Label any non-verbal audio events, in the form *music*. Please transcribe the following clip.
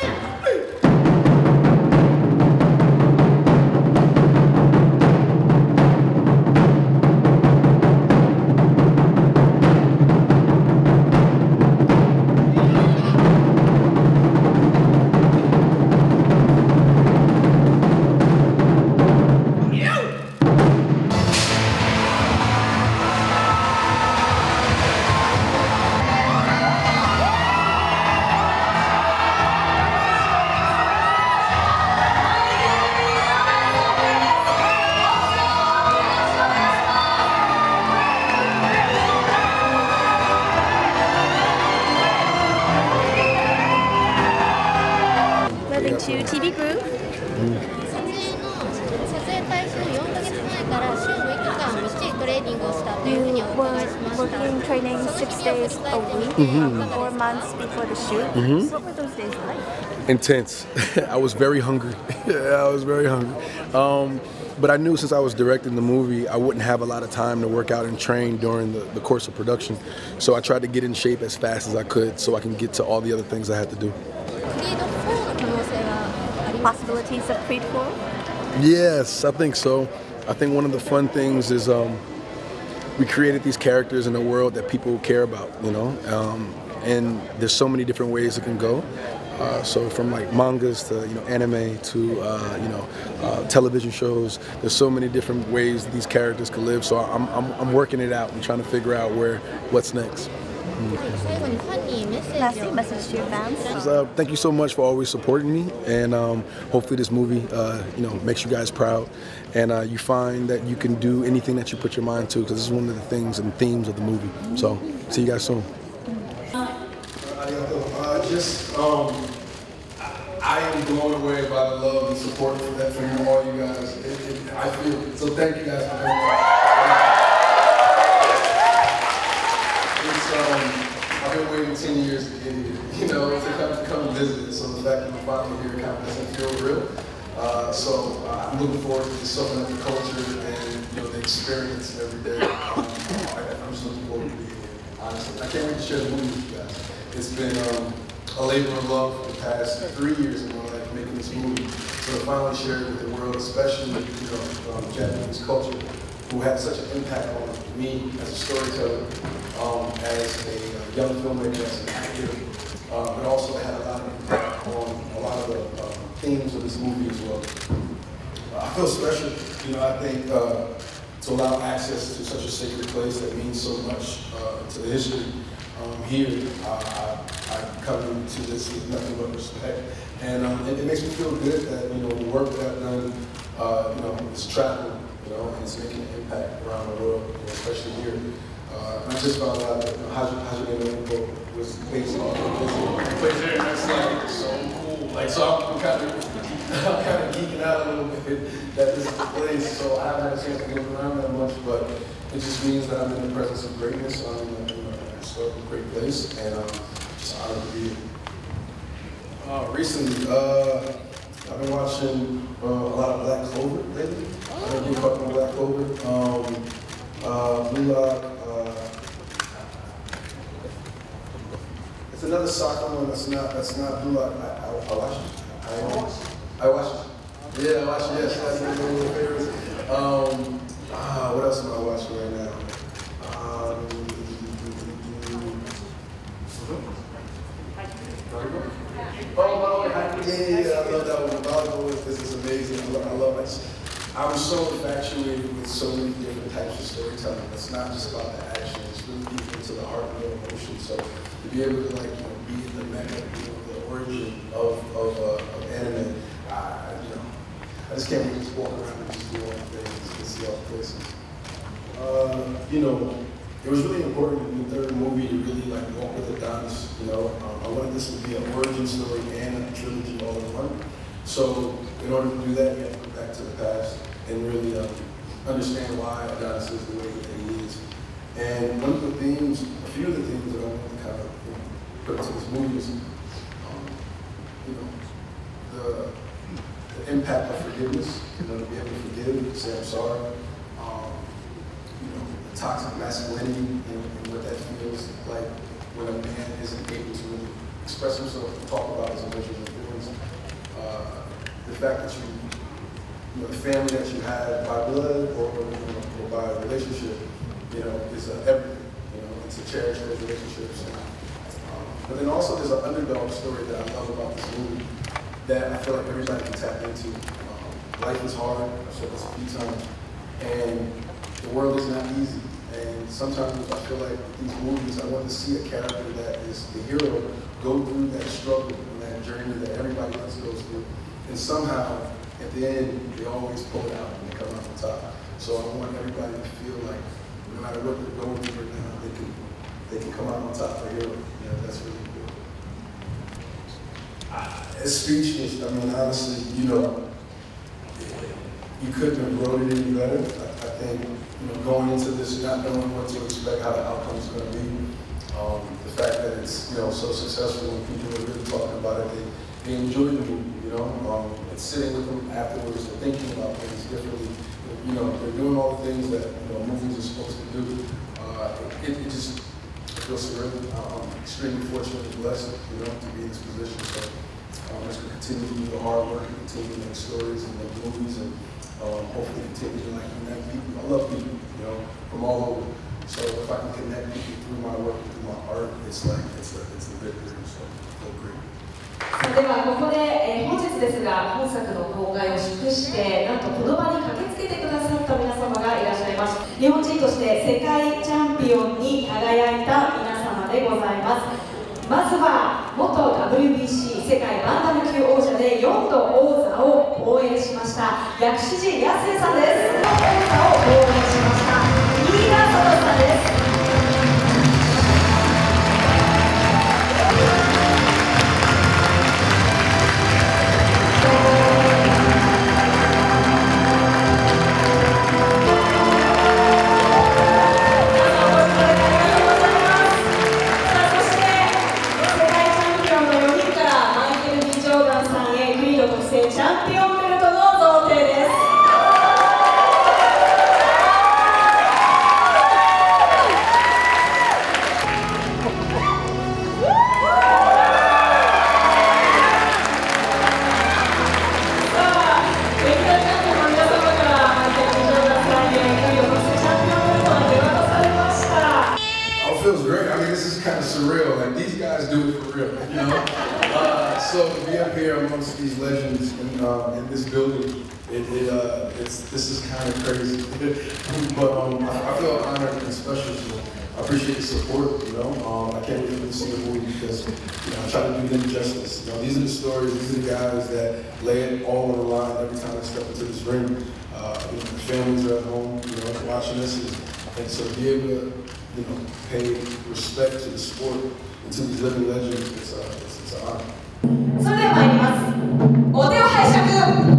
Ei! you were working training six days a week, mm -hmm. four months before the shoot. Mm -hmm. What were those days like? Intense. *laughs* I was very hungry. *laughs* I was very hungry. Um, but I knew since I was directing the movie, I wouldn't have a lot of time to work out and train during the, the course of production. So I tried to get in shape as fast as I could so I can get to all the other things I had to do. Possibilities of Creed 4? Yes, I think so. I think one of the fun things is um, we created these characters in a world that people care about, you know, um, and there's so many different ways it can go. Uh, so from like mangas to you know anime to uh, you know uh, television shows, there's so many different ways these characters can live. So I'm, I'm, I'm working it out and trying to figure out where what's next. Message to your fans. Uh, thank you so much for always supporting me, and um, hopefully this movie, uh, you know, makes you guys proud, and uh, you find that you can do anything that you put your mind to, because this is one of the things and themes of the movie. So, see you guys soon. Uh, just, um, I am blown away by the love and support for that from all you guys. It, it, I feel so. Thank you guys for coming. Been waiting ten years to get here, *laughs* you know, to come to come visit. So the fact that we're finally here kind of doesn't feel real. Uh, so uh, I'm looking forward to soaking up the culture and you know the experience every day. Um, I, I'm just looking forward to being here. Honestly, I can't wait to share the movie with you guys. It's been um, a labor of love for the past three years of my life making this movie. So to finally share it with the world, especially you know um, Japanese culture, who had such an impact on me as a storyteller, um, as a young filmmaker, as an actor, uh, but also had a lot of impact on a lot of the uh, themes of this movie as well. Uh, I feel special, you know, I think uh, to allow access to such a sacred place that means so much uh, to the history um, here, I, I come into this with nothing but respect. And um, it, it makes me feel good that, you know, the work that I've done, you know, is traveling, you know, and it's making an impact around the world, you know, especially here. Uh, I just found out that you know, Hajime no Ippo was based on a place there, that's like so cool. Like, so I'm, kind of, *laughs* I'm kind of geeking out a little bit that this is the place. So I haven't had a chance to go around that much, but it just means that I'm in the presence of greatness. I'm in a, in a historical great place, and I'm just honored to be here. Uh, recently, uh, I've been watching uh, a lot of Black Clover lately. I've been on Black Clover. Um, uh, Blue Lock, uh, it's another soccer one that's not that's not Blue. I, I, I watch it. I, I watch it. Yeah, I watch it. Yes, that's one of my favorites. Um, ah, what else am I watching right now? Um, Oh, volleyball. Yeah, yeah, I love that one. Volleyball is, this is amazing. I love, I love it. I'm so infatuated with so many different types of storytelling. It's not just about the action. It's really deep into the heart and the. So to be able to like, you know, be in the mecca, you know, the origin of, of, uh, of anime, I, you know, I just can't to just walk around and just do all the things and see all the places. Uh, you know, it was really important in the third movie to really like walk with Adonis. You know, um, I wanted this to be an origin story and a trilogy all in one. So in order to do that, you have to go back to the past and really um, understand why Adonis is the way that he is. And one of the themes, a few of the things that I want to kind of put into this movie is, um, you know, the, the impact of forgiveness. You know, to be able to forgive, say I'm sorry. Um, you know, the toxic masculinity and, and what that feels like when a man isn't able to really express himself and talk about his emotions and feelings. The fact that you, you know, the family that you have by blood or, or, or by relationship, you know, is uh, everything. To cherish those relationships. And, um, but then also there's an underdog story that I love about this movie that I feel like everybody can tap into. Um, life is hard. I've said this a few times, and the world is not easy. And sometimes I feel like these movies, I want to see a character that is the hero go through that struggle and that journey that everybody else goes through. And somehow, at the end, they always pull it out and they come out on top. So I want everybody to feel like no matter what they're going through right now, they can they can come out on top hero. Yeah, that's really cool. Uh, it's speechless. I mean, honestly, you know, you couldn't have wrote it any better. I, I think, you know, going into this, not knowing what to expect, how the outcome is going to be, um, the fact that it's, you know, so successful and people are really talking about it, they, they enjoy the movie, you know, um, and sitting with them afterwards and thinking about things differently. You know, they're doing all the things that, you know, movies are supposed to do. Uh, it, it just feels surreal. I'm extremely fortunate and blessed, you know, to be in this position. So um, I'm just to continue to do the hard work and continue to make stories and make movies and um, hopefully continue to like connect people. I love people, you know, from all over. So if I can connect people through my work and through my art, it's like it's a it's a victory. So I feel great. それではここで、えー本日ですが本作の公開を祝してなんとこの場に駆けつけてくださった皆様がいらっしゃいます。日本人として世界チャンピオンに輝いた皆様でございます。まずは元 WBC 世界バンタム級王者で4度王座を防衛しました薬師寺康生さんです。王座を防衛しました。飯田聡さんです。So to be up here amongst these legends in, uh, in this building, it, it uh, it's this is kind of crazy. *laughs* but um, I, I feel honored and special. So I appreciate the support. You know, um, I can't wait for see the movie because you know I try to do them justice. You know, these are the stories. These are the guys that lay it all on the line every time they step into this ring. Uh, you know, the families are at home, you know, watching this, and, and so to be able to you know, pay respect to the sport and to these living legends. It's, uh, it's, it's an honor. それでは参ります。お手を拝借。